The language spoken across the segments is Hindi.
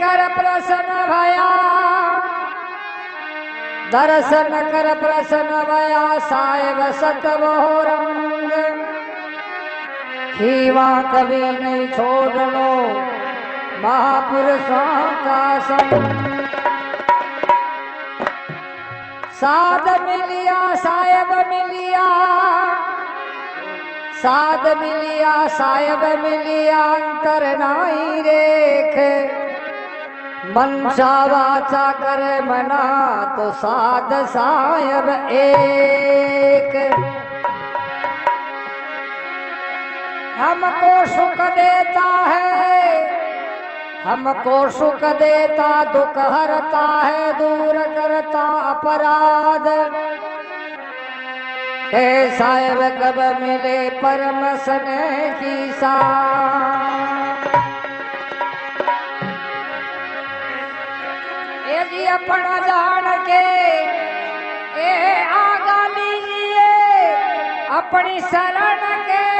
कर प्रसन्न भया। दर्शन कर प्रसन्न भया, साहेब सतवो रंग खीवा कभी नहीं छोड़ो महापुरुषों का संग साध मिलिया, साहेब मिलिया। साध मिलिया, साहेब मिलिया, अंतर नाई रेख मनसा वाचा कर मना तो साध साहेब एक। हमको सुख देता है, हमको सुख देता, दुख हरता है, दूर करता अपराध। हे साहेब कब मिले परम स्नेह की सा अपना जान के। ए आगा लीजिए अपनी शरण के।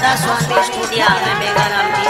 राधा स्वामी स्टूडियो में मेगा राम जी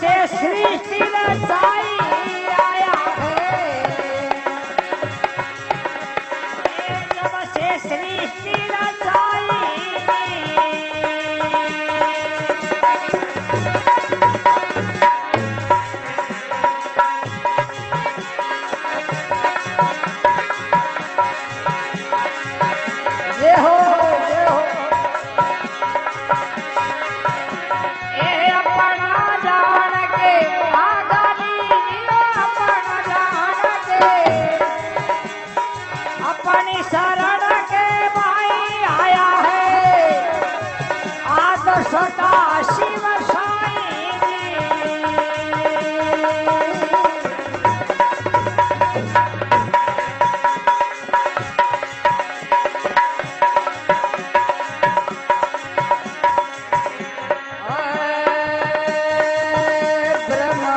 谢谢。स्वा शिव ब्रह्मे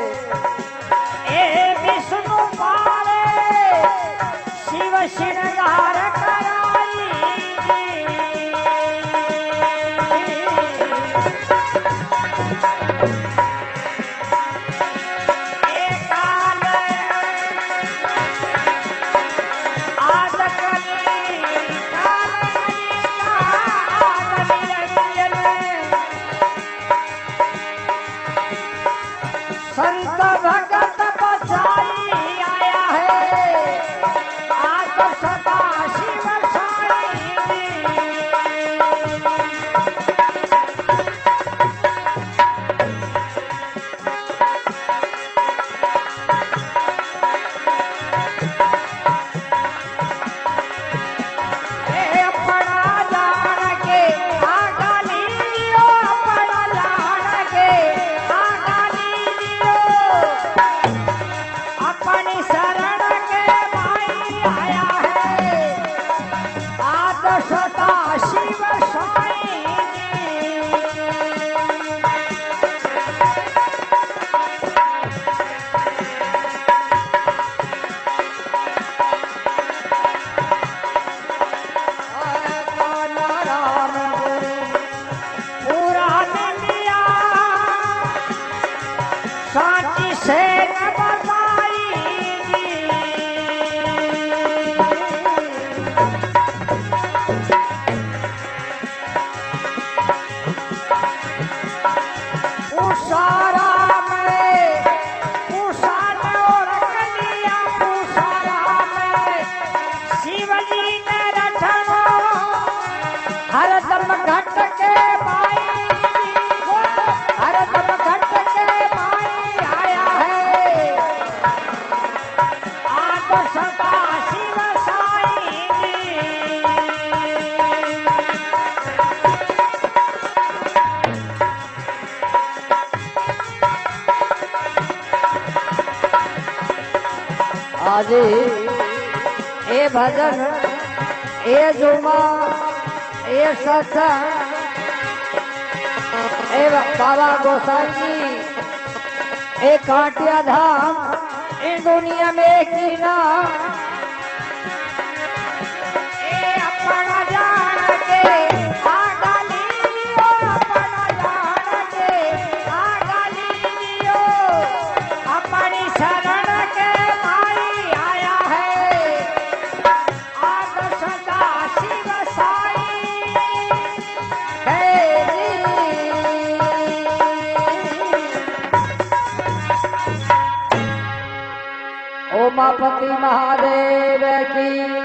começar આજે એ ભજન એ જુમા એ સત્સંગ એ બાબા गोसाई એ કાંટિયા धाम इन दुनिया में की ना उमापति महादेव की।